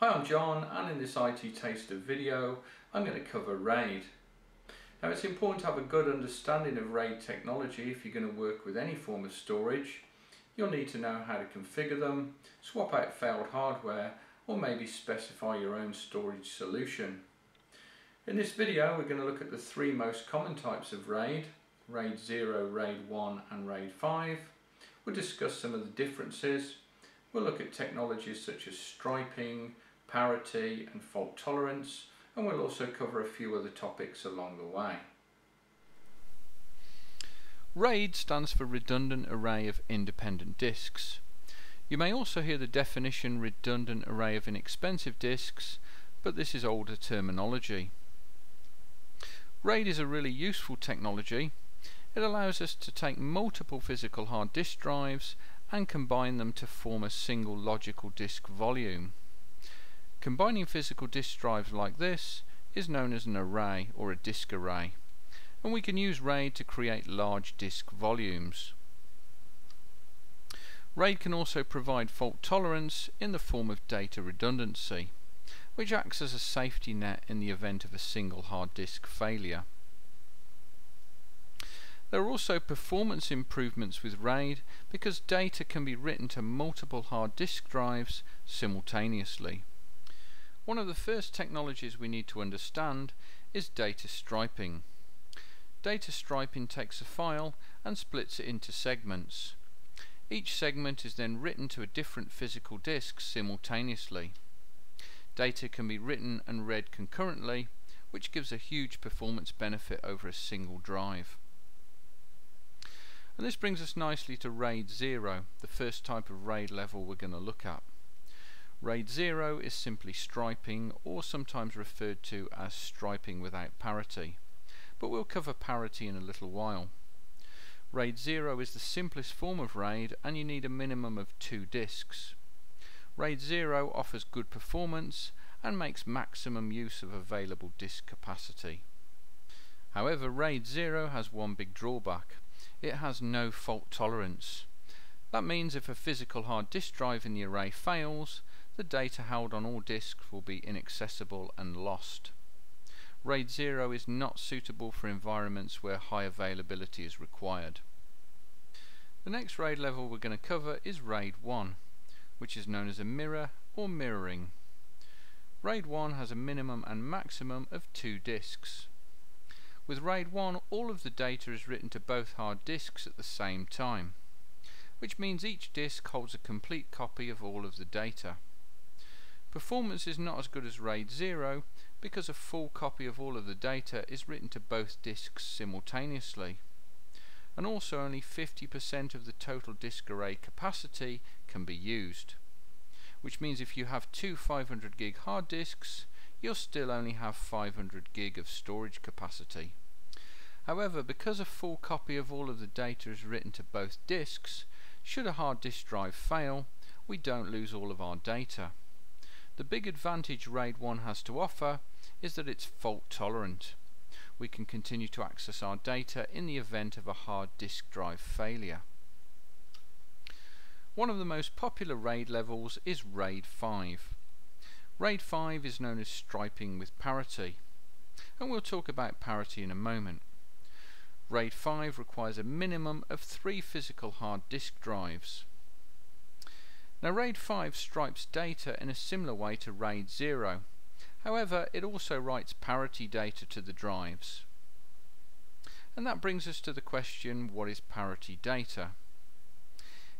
Hi, I'm John and in this IT Taster video I'm going to cover RAID. Now it's important to have a good understanding of RAID technology if you're going to work with any form of storage. You'll need to know how to configure them, swap out failed hardware or maybe specify your own storage solution. In this video we're going to look at the three most common types of RAID, RAID 0, RAID 1 and RAID 5. We'll discuss some of the differences. We'll look at technologies such as striping, parity and fault tolerance and we'll also cover a few other topics along the way. RAID stands for Redundant Array of Independent Disks. You may also hear the definition Redundant Array of Inexpensive Disks, but this is older terminology. RAID is a really useful technology. It allows us to take multiple physical hard disk drives and combine them to form a single logical disk volume. Combining physical disk drives like this is known as an array or a disk array and we can use RAID to create large disk volumes. RAID can also provide fault tolerance in the form of data redundancy which acts as a safety net in the event of a single hard disk failure. There are also performance improvements with RAID because data can be written to multiple hard disk drives simultaneously. One of the first technologies we need to understand is data striping. Data striping takes a file and splits it into segments. Each segment is then written to a different physical disk simultaneously. Data can be written and read concurrently, which gives a huge performance benefit over a single drive. And this brings us nicely to RAID 0, the first type of RAID level we're going to look at. RAID 0 is simply striping or sometimes referred to as striping without parity, but we'll cover parity in a little while. RAID 0 is the simplest form of RAID and you need a minimum of two disks. RAID 0 offers good performance and makes maximum use of available disk capacity. However, RAID 0 has one big drawback. It has no fault tolerance. That means if a physical hard disk drive in the array fails, the data held on all disks will be inaccessible and lost. RAID 0 is not suitable for environments where high availability is required. The next RAID level we're going to cover is RAID 1, which is known as a mirror or mirroring. RAID 1 has a minimum and maximum of two disks. With RAID 1 all of the data is written to both hard disks at the same time, which means each disk holds a complete copy of all of the data. Performance is not as good as RAID 0 because a full copy of all of the data is written to both disks simultaneously. And also only 50% of the total disk array capacity can be used. Which means if you have two 500 gig hard disks, you'll still only have 500 gig of storage capacity. However, because a full copy of all of the data is written to both disks, should a hard disk drive fail, we don't lose all of our data. The big advantage RAID 1 has to offer is that it's fault tolerant. We can continue to access our data in the event of a hard disk drive failure. One of the most popular RAID levels is RAID 5. RAID 5 is known as striping with parity, and we'll talk about parity in a moment. RAID 5 requires a minimum of three physical hard disk drives. Now RAID 5 stripes data in a similar way to RAID 0. However, it also writes parity data to the drives. And that brings us to the question, what is parity data?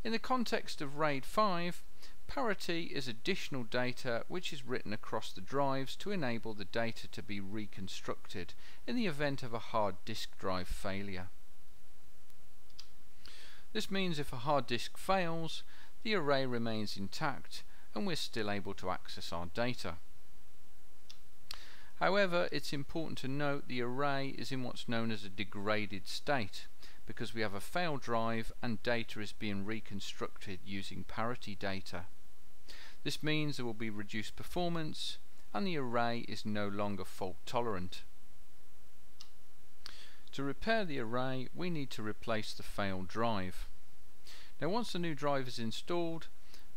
In the context of RAID 5, parity is additional data which is written across the drives to enable the data to be reconstructed in the event of a hard disk drive failure. This means if a hard disk fails, the array remains intact and we're still able to access our data. However, it's important to note the array is in what's known as a degraded state because we have a failed drive and data is being reconstructed using parity data. This means there will be reduced performance and the array is no longer fault tolerant. To repair the array we need to replace the failed drive. Now once the new drive is installed,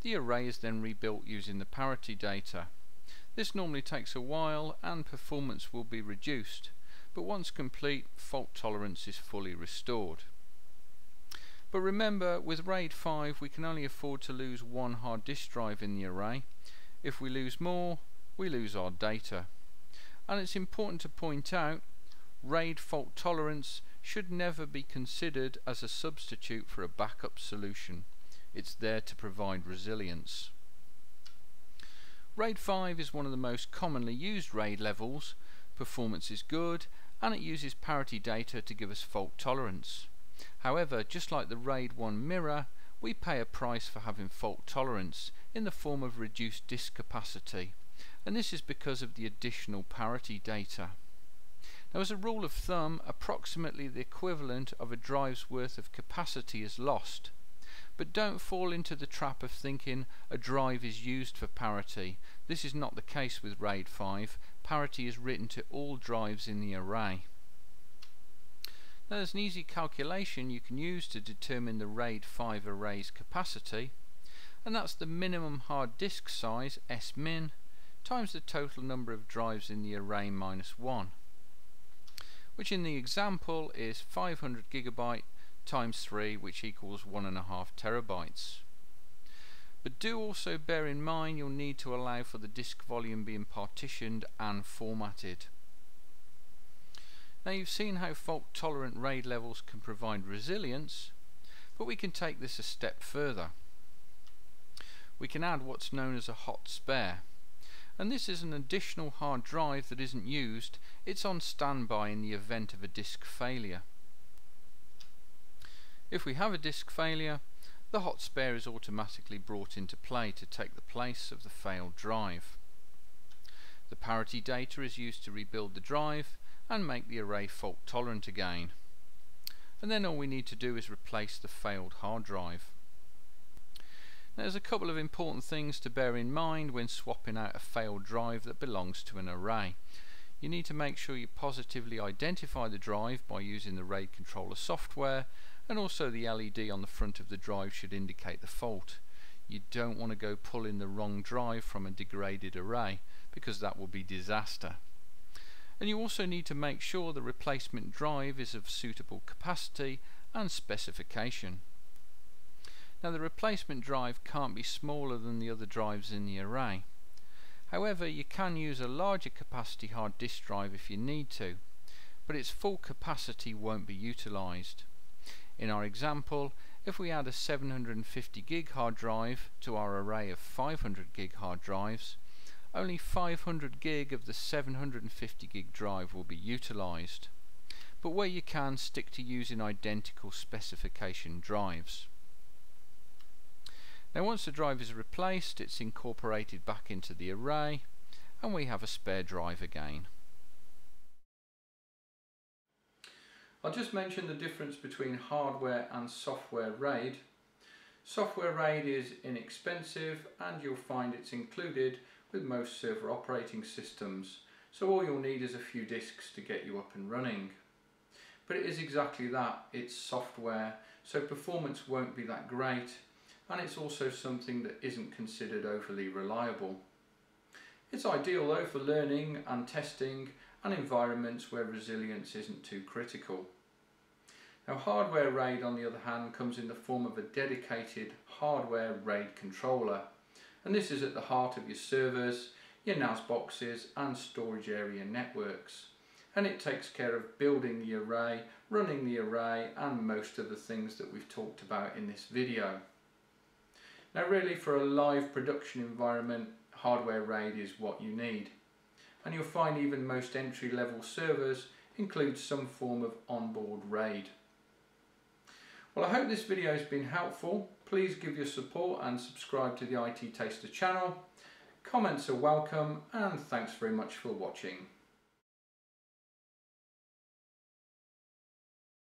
the array is then rebuilt using the parity data. This normally takes a while and performance will be reduced, but once complete, fault tolerance is fully restored. But remember, with RAID 5 we can only afford to lose one hard disk drive in the array. If we lose more, we lose our data. And it's important to point out, RAID fault tolerance should never be considered as a substitute for a backup solution. It's there to provide resilience. RAID 5 is one of the most commonly used RAID levels, performance is good, and it uses parity data to give us fault tolerance. However, just like the RAID 1 mirror, we pay a price for having fault tolerance in the form of reduced disk capacity, and this is because of the additional parity data. Now as a rule of thumb, approximately the equivalent of a drive's worth of capacity is lost. But don't fall into the trap of thinking a drive is used for parity. This is not the case with RAID 5. Parity is written to all drives in the array. Now there's an easy calculation you can use to determine the RAID 5 array's capacity and that's the minimum hard disk size S min times the total number of drives in the array minus 1 which in the example is 500 gigabyte times 3 which equals 1.5 terabytes. But do also bear in mind you'll need to allow for the disk volume being partitioned and formatted. Now you've seen how fault tolerant RAID levels can provide resilience, but we can take this a step further. We can add what's known as a hot spare. And this is an additional hard drive that isn't used, it's on standby in the event of a disk failure. If we have a disk failure, the hot spare is automatically brought into play to take the place of the failed drive. The parity data is used to rebuild the drive and make the array fault tolerant again. And then all we need to do is replace the failed hard drive. There's a couple of important things to bear in mind when swapping out a failed drive that belongs to an array. You need to make sure you positively identify the drive by using the RAID controller software and also the LED on the front of the drive should indicate the fault. You don't want to go pulling the wrong drive from a degraded array because that will be disaster and you also need to make sure the replacement drive is of suitable capacity and specification. Now the replacement drive can't be smaller than the other drives in the array. However, you can use a larger capacity hard disk drive if you need to, but its full capacity won't be utilized. In our example, if we add a 750 gig hard drive to our array of 500 gig hard drives, only 500 gig of the 750 gig drive will be utilized. But where you can, stick to using identical specification drives. Now once the drive is replaced, it's incorporated back into the array, and we have a spare drive again. I'll just mention the difference between hardware and software RAID. Software RAID is inexpensive and you'll find it's included with most server operating systems, so all you'll need is a few disks to get you up and running. But it is exactly that, it's software, so performance won't be that great, and it's also something that isn't considered overly reliable. It's ideal though for learning and testing and environments where resilience isn't too critical. Now hardware RAID on the other hand comes in the form of a dedicated hardware RAID controller and this is at the heart of your servers, your NAS boxes and storage area networks. And it takes care of building the array, running the array and most of the things that we've talked about in this video. Now really for a live production environment, hardware RAID is what you need. And you'll find even most entry level servers include some form of onboard RAID. Well I hope this video has been helpful Please give your support and subscribe to the IT Taster channel. Comments are welcome and thanks very much for watching.